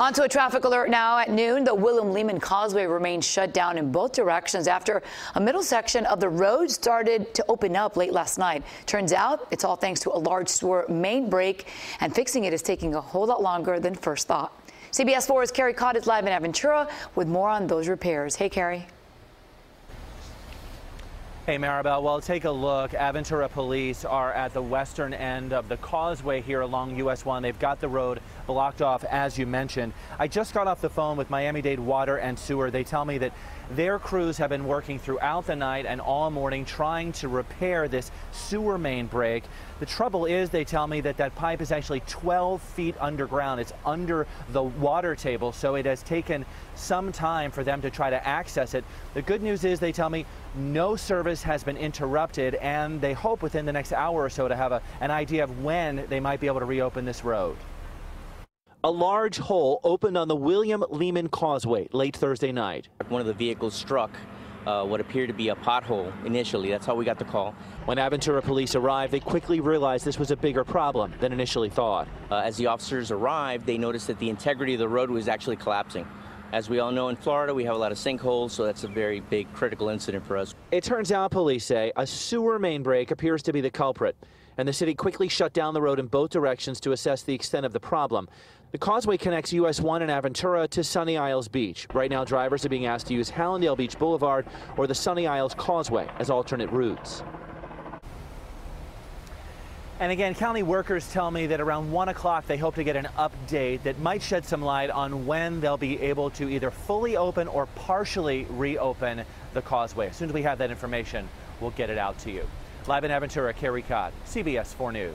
Onto a traffic alert now at noon. The William Lehman Causeway remains shut down in both directions after a middle section of the road started to open up late last night. Turns out it's all thanks to a large sewer main break, and fixing it is taking a whole lot longer than first thought. CBS 4's Carey Codd is live in Aventura with more on those repairs. Hey, Carey. Hey Maribel, well take a look. Aventura police are at the western end of the causeway here along US 1. They've got the road blocked off as you mentioned. I just got off the phone with Miami-Dade Water and Sewer. They tell me that their crews have been working throughout the night and all morning trying to repair this sewer main break. The trouble is, they tell me that that pipe is actually 12 feet underground. It's under the water table, so it has taken some time for them to try to access it. The good news is, they tell me, no service has been interrupted, and they hope within the next hour or so to have a, an idea of when they might be able to reopen this road. A large hole opened on the William Lehman Causeway late Thursday night. One of the vehicles struck uh, what appeared to be a pothole initially. That's how we got the call. When Aventura police arrived, they quickly realized this was a bigger problem than initially thought. Uh, as the officers arrived, they noticed that the integrity of the road was actually collapsing. As we all know in Florida, we have a lot of sinkholes, so that's a very big critical incident for us. It turns out, police say, a sewer main break appears to be the culprit, and the city quickly shut down the road in both directions to assess the extent of the problem. The causeway connects US 1 and Aventura to Sunny Isles Beach. Right now, drivers are being asked to use Hallandale Beach Boulevard or the Sunny Isles Causeway as alternate routes. And again, county workers tell me that around 1 o'clock they hope to get an update that might shed some light on when they'll be able to either fully open or partially reopen the causeway. As soon as we have that information, we'll get it out to you. Live in Aventura, Carey Codd, CBS 4 News.